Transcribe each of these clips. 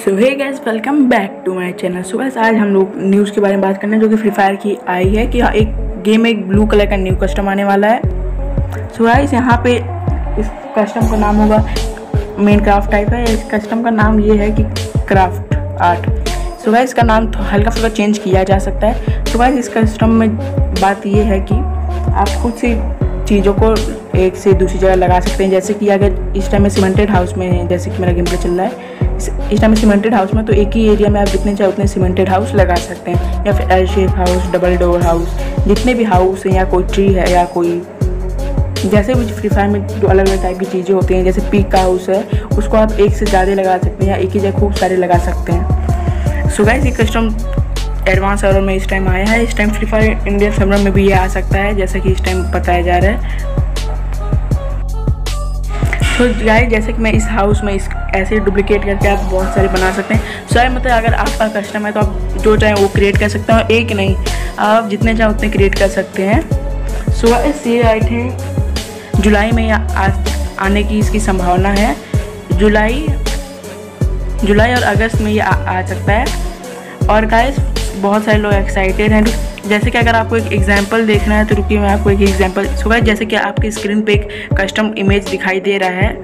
So hey guys welcome back to my channel so guys आज हम लोग news के बारे में बात करने जो कि फ्री फायर की आई है कि हाँ एक गेम में एक ब्लू कलर का न्यू कस्टम आने वाला है। सो गाइस यहाँ पे इस कस्टम का नाम होगा मेन क्राफ्ट टाइप है। इस कस्टम का नाम ये है कि क्राफ्ट आर्ट सो गाइस इसका नाम तो हल्का फुल्का चेंज किया जा सकता है। सो गाइस इस कस्टम में बात ये है कि आप खुद से चीज़ों को एक से दूसरी जगह लगा सकते हैं। जैसे कि अगर इस टाइम में सीमेंटेड हाउस में जैसे कि मेरा गेम चल रहा है, इस टाइम में सीमेंटेड हाउस में तो एक ही एरिया में आप जितने चाहे उतने सीमेंटेड हाउस लगा सकते हैं। या फिर L shape house double door house जितने भी हाउस हैं, या कोई ट्री है, या कोई जैसे भी फ्री फायर में जो अलग अलग टाइप की चीज़ें होती हैं, जैसे पीक का हाउस है, उसको आप एक से ज़्यादा लगा सकते हैं, या एक ही जगह खूब सारे लगा सकते हैं। सो गाइस ये कस्टम एडवांस सर्वर में इस टाइम आया है। इस time free fire Indian server में भी ये आ सकता है जैसा कि इस टाइम बताया जा रहा है। तो गाइस जैसे कि मैं इस हाउस में इस ऐसे डुप्लीकेट करके आप बहुत सारे बना सकते हैं। सॉरी मतलब अगर आपका कस्टम है तो आप जो चाहें वो क्रिएट कर सकते हैं एक नहीं आप जितने चाहें उतने क्रिएट कर सकते हैं। सो ये आए थे जुलाई में आने की इसकी संभावना है। जुलाई जुलाई और अगस्त में ये आ, आ सकता है। और गाइस बहुत सारे लोग एक्साइटेड हैं। जैसे कि अगर आपको एक एग्जांपल देखना है तो रुकिए, मैं आपको एक एग्जांपल सो जैसे कि आपकी स्क्रीन पे एक कस्टम इमेज दिखाई दे रहा है।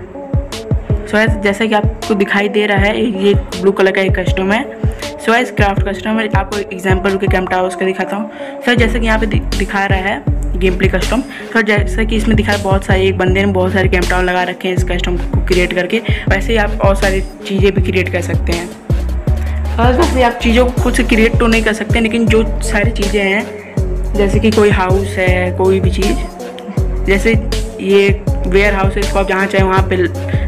सो गाइस जैसे कि आपको दिखाई दे रहा है, ये ब्लू कलर का एक कस्टम है। सो गाइस क्राफ्ट कस्टम है, आपको एक एग्जांपल रुके कैमटा उसका दिखाता हूँ। सर जैसे कि यहाँ पे दिखा रहा है गेम प्ले कस्टम सर जैसे कि इसमें दिखा बहुत सारे, एक बंदे ने बहुत सारे कैमटाउन लगा रखे हैं इस कस्टम को क्रिएट करके। वैसे ही आप और सारी चीज़ें भी क्रिएट कर सकते हैं। वैसे आप चीज़ों को से क्रिएट तो नहीं कर सकते, लेकिन जो सारी चीज़ें हैं, जैसे कि कोई हाउस है, कोई भी चीज़, जैसे ये वेयर हाउस है, इसको आप जहाँ चाहें वहाँ पे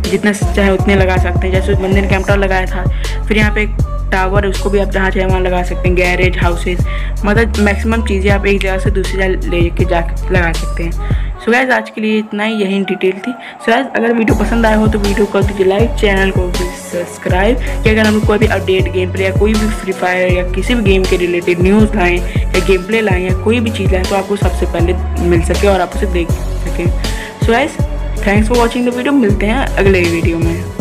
जितने चाहे उतने लगा सकते हैं। जैसे उस बंदे ने कैमरा लगाया था, फिर यहाँ पे एक टावर है, उसको भी आप जहाँ चाहे वहाँ लगा सकते हैं गैरेज हाउसेज मतलब मैक्सिमम चीज़ें आप एक जगह से दूसरी जगह ले के जा, लगा सकते हैं। सो गैज़ आज के लिए इतना ही। यही डिटेल थी। सो गैज़ अगर वीडियो पसंद आया हो तो वीडियो कर दीजिए लाइक चैनल को भी सब्सक्राइब कि अगर हम कोई भी अपडेट गेम प्ले या कोई भी फ्री फायर या किसी भी गेम के रिलेटेड न्यूज़ लाएँ, या गेम प्ले लाएँ, या कोई भी चीज़ लाएँ तो आपको सबसे पहले मिल सके और आप उसे देख सकें। So guys thanks for watching the video मिलते हैं अगले वीडियो में।